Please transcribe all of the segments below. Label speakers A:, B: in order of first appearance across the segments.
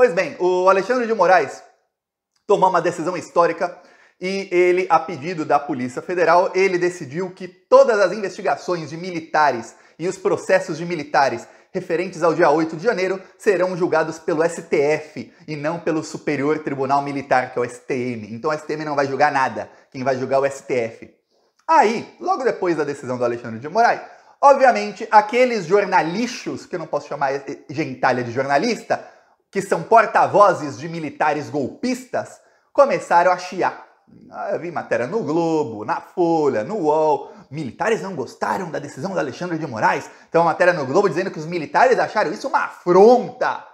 A: Pois bem, o Alexandre de Moraes tomou uma decisão histórica e ele, a pedido da Polícia Federal, ele decidiu que todas as investigações de militares e os processos de militares referentes ao dia 8 de janeiro serão julgados pelo STF e não pelo Superior Tribunal Militar, que é o STM. Então o STM não vai julgar nada, quem vai julgar é o STF. Aí, logo depois da decisão do Alexandre de Moraes, obviamente aqueles jornalistas, que eu não posso chamar gentalha de jornalista, que são porta-vozes de militares golpistas, começaram a chiar. Ah, eu vi matéria no Globo, na Folha, no UOL, militares não gostaram da decisão do Alexandre de Moraes. Tem uma matéria no Globo dizendo que os militares acharam isso uma afronta.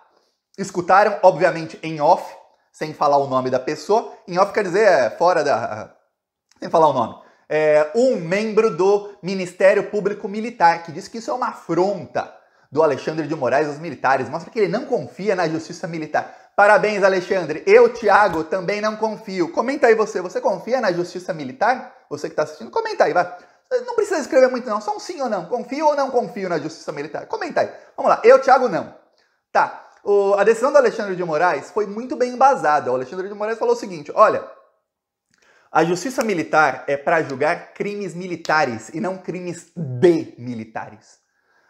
A: Escutaram, obviamente, em off, sem falar o nome da pessoa. Em off quer dizer é, fora da. sem falar o nome. É, um membro do Ministério Público Militar que disse que isso é uma afronta do Alexandre de Moraes aos militares. Mostra que ele não confia na justiça militar. Parabéns, Alexandre. Eu, Thiago, também não confio. Comenta aí você. Você confia na justiça militar? Você que está assistindo, comenta aí, vai. Não precisa escrever muito não, só um sim ou não. Confio ou não confio na justiça militar? Comenta aí. Vamos lá, eu, Thiago, não. Tá, o, a decisão do Alexandre de Moraes foi muito bem embasada. O Alexandre de Moraes falou o seguinte, olha, a justiça militar é para julgar crimes militares e não crimes de militares.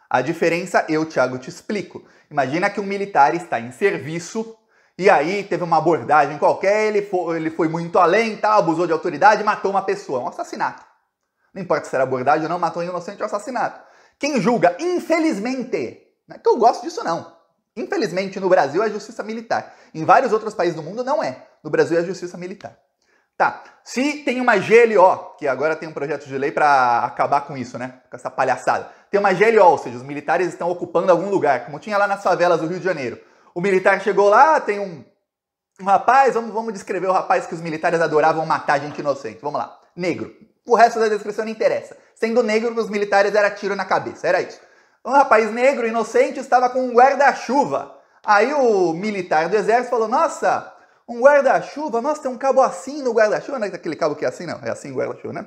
A: A diferença eu, Thiago, te explico. Imagina que um militar está em serviço e aí teve uma abordagem qualquer, ele foi, ele foi muito além, tá, abusou de autoridade, matou uma pessoa, um assassinato. Não importa se era abordagem ou não, matou um inocente ou assassinato. Quem julga, infelizmente, não é que eu gosto disso não. Infelizmente, no Brasil é justiça militar. Em vários outros países do mundo não é. No Brasil é justiça militar. Tá, se tem uma GLO, que agora tem um projeto de lei para acabar com isso, né? Com essa palhaçada. Tem uma GLO, ou seja, os militares estão ocupando algum lugar, como tinha lá nas favelas do Rio de Janeiro. O militar chegou lá, tem um, um rapaz, vamos, vamos descrever o rapaz que os militares adoravam matar gente inocente. Vamos lá. Negro. O resto da descrição não interessa. Sendo negro, os militares era tiro na cabeça, era isso. Um rapaz negro, inocente, estava com um guarda-chuva. Aí o militar do exército falou: Nossa, um guarda-chuva, nossa, tem um cabo assim no guarda-chuva. Não é aquele cabo que é assim, não. É assim o guarda-chuva, né?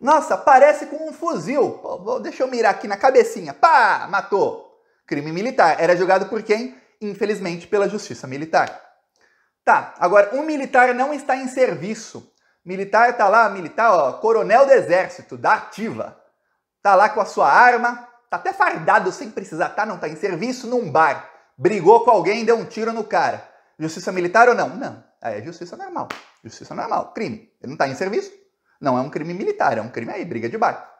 A: Nossa, parece com um fuzil. Pô, deixa eu mirar aqui na cabecinha. Pá! Matou. Crime militar. Era julgado por quem? Infelizmente, pela justiça militar. Tá, agora, um militar não está em serviço Militar tá lá, militar, ó, coronel do exército, da ativa. Tá lá com a sua arma, tá até fardado sem precisar, tá? Não tá em serviço num bar. Brigou com alguém, deu um tiro no cara. Justiça militar ou não? Não. Aí é justiça normal. Justiça normal. Crime. Ele não tá em serviço. Não é um crime militar, é um crime aí, briga de bar.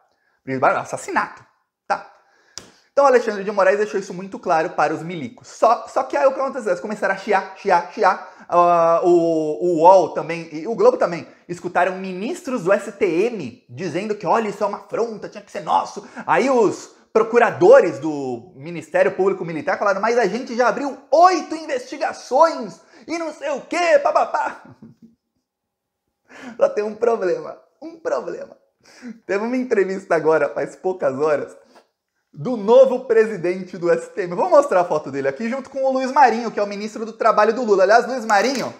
A: Briga de bar, assassinato. Então Alexandre de Moraes deixou isso muito claro para os milicos. Só, só que aí o que aconteceu? Eles começaram a chiar, chiar, chiar. Uh, o, o UOL também, e o Globo também, escutaram ministros do STM dizendo que, olha, isso é uma afronta, tinha que ser nosso. Aí os procuradores do Ministério Público Militar falaram, mas a gente já abriu oito investigações e não sei o quê, papapá. Só tem um problema, um problema. Teve uma entrevista agora, faz poucas horas, do novo presidente do STM. Vou mostrar a foto dele aqui junto com o Luiz Marinho, que é o ministro do Trabalho do Lula. Aliás, Luiz Marinho,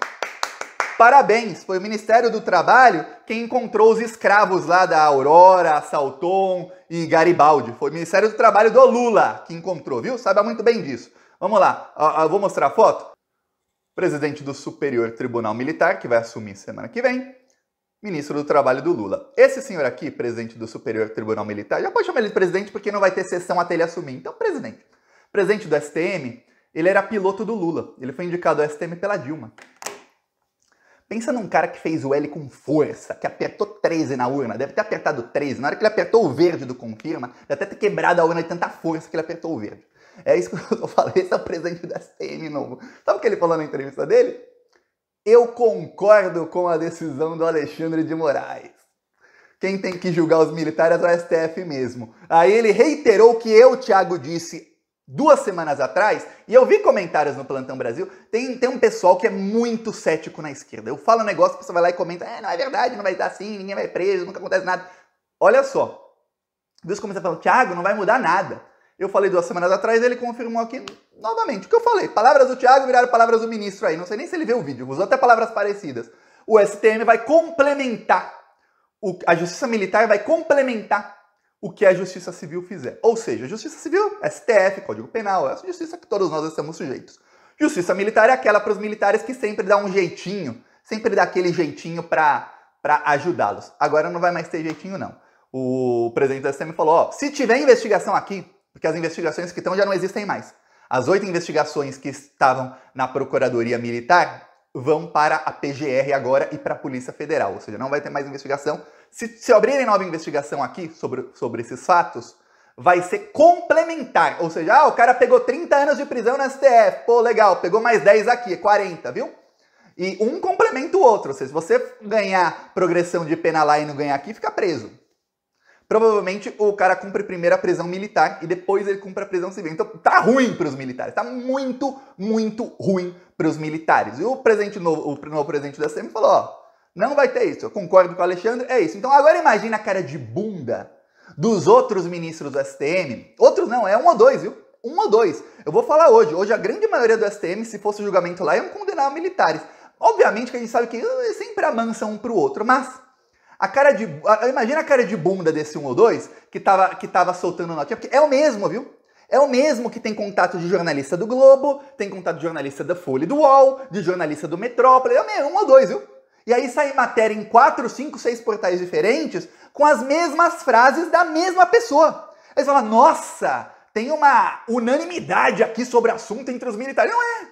A: parabéns! Foi o Ministério do Trabalho quem encontrou os escravos lá da Aurora, Salton e Garibaldi. Foi o Ministério do Trabalho do Lula que encontrou, viu? Saiba muito bem disso. Vamos lá, eu vou mostrar a foto. Presidente do Superior Tribunal Militar, que vai assumir semana que vem ministro do Trabalho do Lula. Esse senhor aqui, presidente do Superior Tribunal Militar, já pode chamar ele de presidente porque não vai ter sessão até ele assumir. Então, presidente. Presidente do STM, ele era piloto do Lula. Ele foi indicado ao STM pela Dilma. Pensa num cara que fez o L com força, que apertou 13 na urna, deve ter apertado 13. Na hora que ele apertou o verde do confirma, deve até ter quebrado a urna de tanta força que ele apertou o verde. É isso que eu falei, esse é o presidente do STM novo. Sabe o que ele falou na entrevista dele? Eu concordo com a decisão do Alexandre de Moraes. Quem tem que julgar os militares é o STF mesmo. Aí ele reiterou o que eu, Thiago, disse duas semanas atrás, e eu vi comentários no Plantão Brasil, tem, tem um pessoal que é muito cético na esquerda. Eu falo um negócio, você vai lá e comenta, é, não é verdade, não vai estar assim, ninguém vai preso, nunca acontece nada. Olha só, Deus começa falando, Thiago, não vai mudar nada. Eu falei duas semanas atrás, ele confirmou aqui novamente o que eu falei. Palavras do Thiago viraram palavras do ministro aí. Não sei nem se ele viu o vídeo, usou até palavras parecidas. O STM vai complementar, o, a Justiça Militar vai complementar o que a Justiça Civil fizer. Ou seja, Justiça Civil, STF, Código Penal, é a justiça que todos nós estamos sujeitos. Justiça militar é aquela para os militares que sempre dá um jeitinho, sempre dá aquele jeitinho para ajudá-los. Agora não vai mais ter jeitinho, não. O presidente da STM falou: ó, se tiver investigação aqui, porque as investigações que estão já não existem mais. As oito investigações que estavam na Procuradoria Militar vão para a PGR agora e para a Polícia Federal, ou seja, não vai ter mais investigação. Se, se abrirem nova investigação aqui sobre, sobre esses fatos, vai ser complementar, ou seja, ah, o cara pegou 30 anos de prisão na STF, pô, legal, pegou mais 10 aqui, 40, viu? E um complementa o outro, ou seja, se você ganhar progressão de pena lá e não ganhar aqui, fica preso. Provavelmente o cara cumpre primeiro a prisão militar e depois ele cumpre a prisão civil. Então tá ruim para os militares, tá muito, muito ruim para os militares. E o presidente novo, o novo presidente da SEMI falou, ó, não vai ter isso. Eu concordo com o Alexandre, é isso. Então agora imagina a cara de bunda dos outros ministros do STM. Outros não, é um ou dois, viu? Um ou dois. Eu vou falar hoje. Hoje a grande maioria do STM, se fosse o julgamento lá, iam condenar militares. Obviamente que a gente sabe que uh, sempre amansam um pro outro, mas a cara de. Imagina a cara de bunda desse um ou dois que tava, que tava soltando notinha, porque é o mesmo, viu? É o mesmo que tem contato de jornalista do Globo, tem contato de jornalista da Folha e do UOL, de jornalista do Metrópole, é o mesmo, um ou dois, viu? E aí sai matéria em quatro, cinco, seis portais diferentes com as mesmas frases da mesma pessoa. Aí você fala, nossa, tem uma unanimidade aqui sobre o assunto entre os militares. Não é.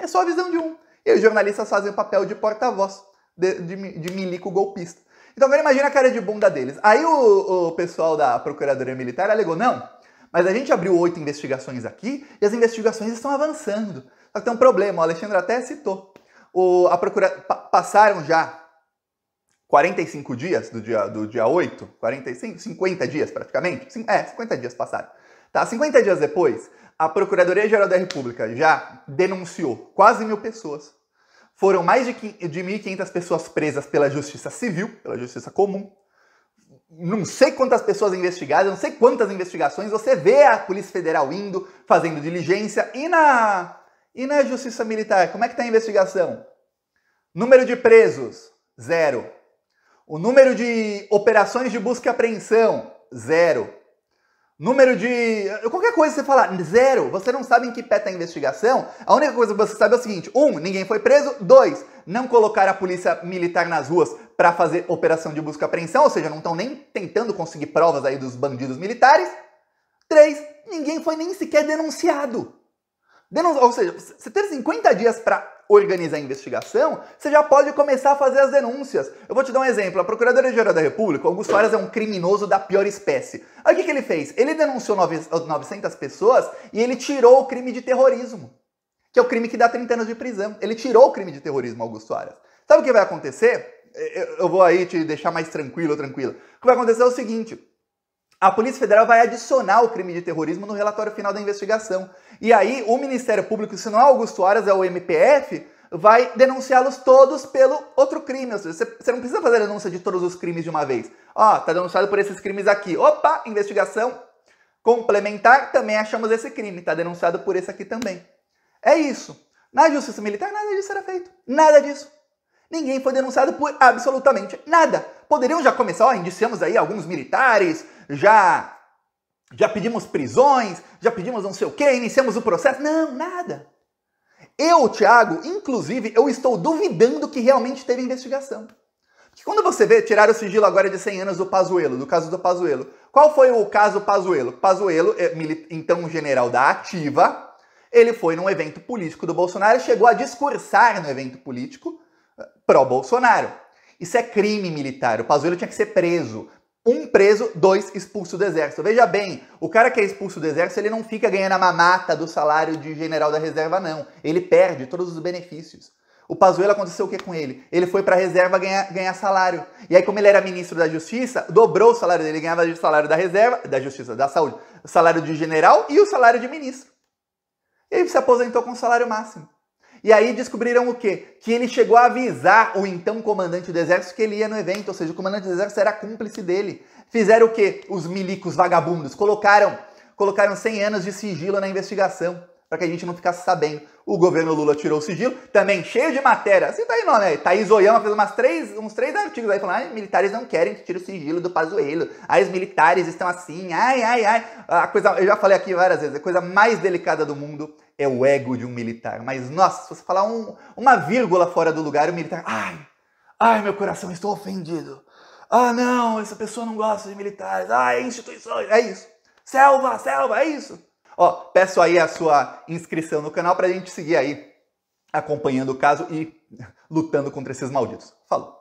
A: É só a visão de um. E os jornalistas fazem o papel de porta-voz de, de, de milico golpista. Então agora imagina a cara de bunda deles. Aí o, o pessoal da Procuradoria Militar alegou, não, mas a gente abriu oito investigações aqui e as investigações estão avançando. Só que tem um problema, o Alexandre até citou. O, a procura, pa, passaram já 45 dias do dia, do dia 8, 45, 50 dias praticamente. É, 50 dias passaram. Tá, 50 dias depois, a Procuradoria-Geral da República já denunciou quase mil pessoas foram mais de 1.500 pessoas presas pela Justiça Civil, pela Justiça Comum. Não sei quantas pessoas investigadas, não sei quantas investigações. Você vê a Polícia Federal indo, fazendo diligência. E na, e na Justiça Militar, como é que está a investigação? Número de presos, zero. O número de operações de busca e apreensão, zero. Número de. Qualquer coisa você falar, zero, você não sabe em que pé está a investigação. A única coisa que você sabe é o seguinte: um, ninguém foi preso. Dois, não colocar a polícia militar nas ruas para fazer operação de busca e apreensão, ou seja, não estão nem tentando conseguir provas aí dos bandidos militares. Três, ninguém foi nem sequer denunciado. Ou seja, você ter 50 dias para organizar a investigação, você já pode começar a fazer as denúncias. Eu vou te dar um exemplo. A Procuradoria-Geral da República, Augusto Aras é um criminoso da pior espécie. Aí o que, que ele fez? Ele denunciou 900 pessoas e ele tirou o crime de terrorismo, que é o crime que dá 30 anos de prisão. Ele tirou o crime de terrorismo, Augusto Aras. Sabe o que vai acontecer? Eu vou aí te deixar mais tranquilo, tranquilo. O que vai acontecer é o seguinte. A Polícia Federal vai adicionar o crime de terrorismo no relatório final da investigação. E aí o Ministério Público, se não é Augusto Aras, é o MPF, vai denunciá-los todos pelo outro crime. Ou seja, você, não precisa fazer a denúncia de todos os crimes de uma vez. Ó, tá denunciado por esses crimes aqui. Opa, investigação complementar, também achamos esse crime. Tá denunciado por esse aqui também. É isso. Na Justiça Militar, nada disso era feito. Nada disso. Ninguém foi denunciado por absolutamente nada. Poderiam já começar, ó, indiciamos aí alguns militares, já já pedimos prisões, já pedimos não sei o quê, iniciamos o processo. Não, nada. Eu, Thiago, inclusive, eu estou duvidando que realmente teve investigação. Porque quando você vê, tirar o sigilo agora de 100 anos do Pazuello, do caso do Pazuello. Qual foi o caso Pazuello? Pazuello, é, então general da Ativa, ele foi num evento político do Bolsonaro chegou a discursar no evento político eh, pró-Bolsonaro. Isso é crime militar. O Pazuello tinha que ser preso. Um preso, dois expulso do exército. Veja bem, o cara que é expulso do exército, ele não fica ganhando a mamata do salário de general da reserva, não. Ele perde todos os benefícios. O Pazuello aconteceu o que com ele? Ele foi para a reserva ganhar, ganhar salário. E aí, como ele era ministro da Justiça, dobrou o salário dele, ganhava o salário da reserva, da Justiça, da Saúde, o salário de general e o salário de ministro. E aí se aposentou com o salário máximo. E aí descobriram o quê? Que ele chegou a avisar o então comandante do exército que ele ia no evento, ou seja, o comandante do exército era cúmplice dele. Fizeram o quê? Os milicos vagabundos colocaram, colocaram 100 anos de sigilo na investigação, para que a gente não ficasse sabendo. O governo Lula tirou o sigilo, também cheio de matéria. Assim tá aí nome aí. Thaís Oyama fez umas três, uns três artigos aí falando: ah, militares não querem que tire o sigilo do Pazuello. Aí os militares estão assim, ai, ai, ai. A coisa, eu já falei aqui várias vezes, a coisa mais delicada do mundo é o ego de um militar. Mas, nossa, se você falar um, uma vírgula fora do lugar, o militar. Ai, ai, meu coração, estou ofendido. Ah, não, essa pessoa não gosta de militares. Ah, é instituições. É isso. Selva, selva, é isso. Ó, peço aí a sua inscrição no canal para a gente seguir aí acompanhando o caso e lutando contra esses malditos. Falou!